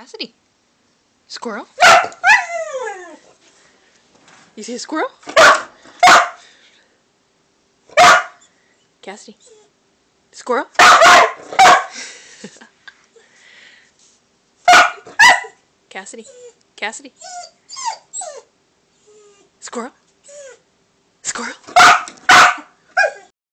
Cassidy. Squirrel? You see a squirrel? Cassidy. Squirrel? Cassidy. Cassidy. Squirrel?